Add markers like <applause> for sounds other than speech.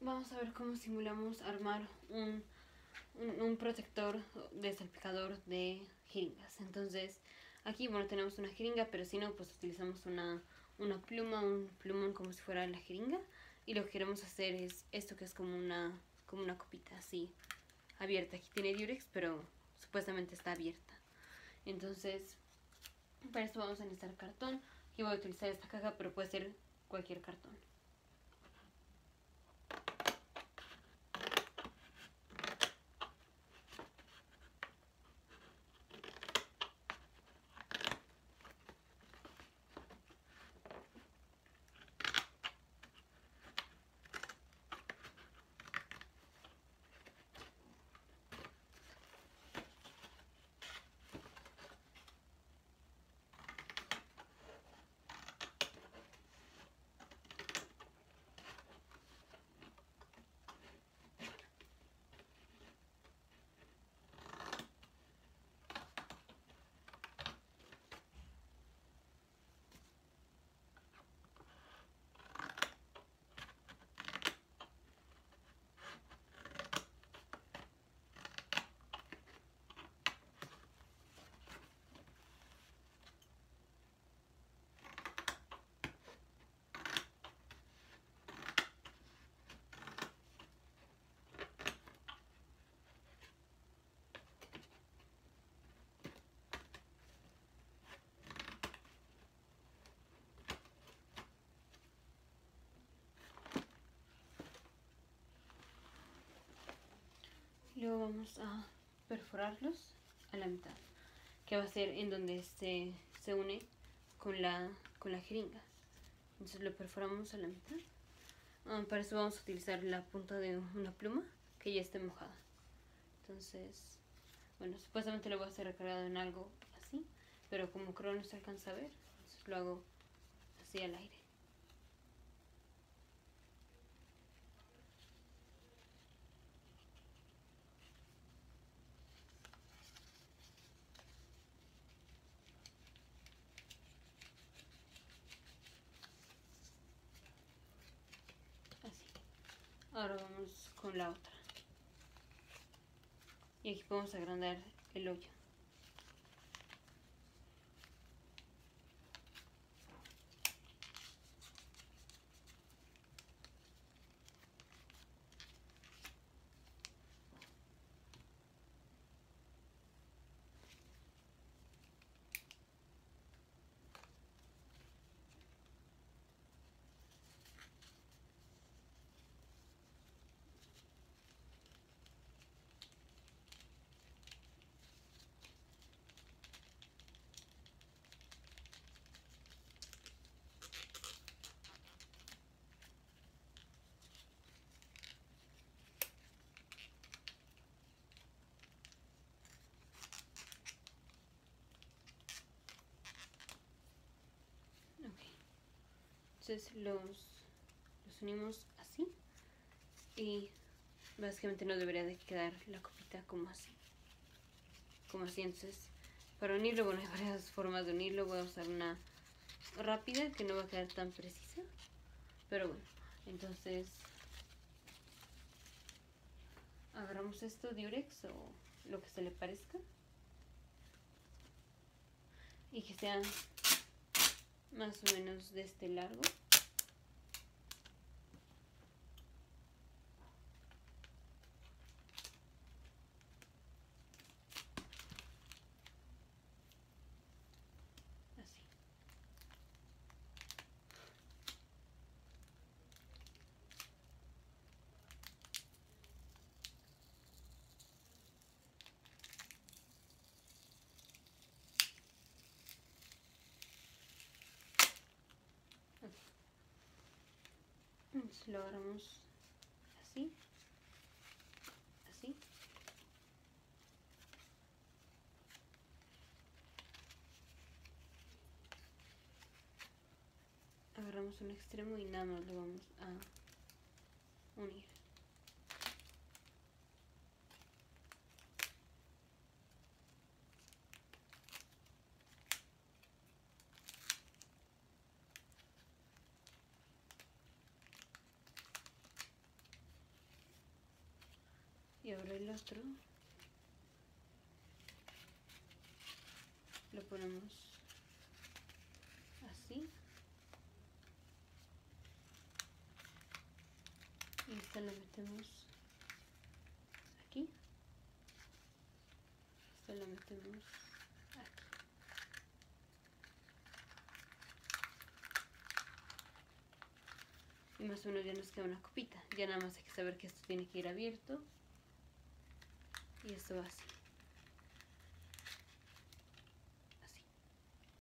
vamos a ver cómo simulamos armar un, un, protector de salpicador de jeringas. Entonces, aquí, bueno, tenemos una jeringa, pero si no, pues utilizamos una, una pluma, un plumón como si fuera la jeringa. Y lo que queremos hacer es esto que es como una, como una copita así abierta. Aquí tiene Durex, pero supuestamente está abierta. Entonces, para esto vamos a necesitar cartón. Aquí voy a utilizar esta caja, pero puede ser cualquier cartón. Luego vamos a perforarlos a la mitad, que va a ser en donde se, se une con la, con la jeringa. Entonces lo perforamos a la mitad. Ah, para eso vamos a utilizar la punta de una pluma que ya esté mojada. Entonces, bueno, supuestamente lo voy a hacer recargado en algo así, pero como creo no se alcanza a ver, lo hago así al aire. Ahora vamos con la otra. Y aquí podemos agrandar el hoyo. Entonces los, los unimos así. Y básicamente no debería de quedar la copita como así. Como así entonces para unirlo bueno <laughs> hay varias formas de unirlo. Voy a usar una rápida que no va a quedar tan precisa. Pero bueno entonces agarramos esto diurex o lo que se le parezca. Y que sea más o menos de este largo lo agarramos así así. Agarramos un extremo y nada más lo vamos a unir y ahora el otro. Lo ponemos así. Y esta la metemos aquí. Esta la metemos aquí. Y más o menos ya nos queda una copita. Ya nada más hay que saber que esto tiene que ir abierto y esto va así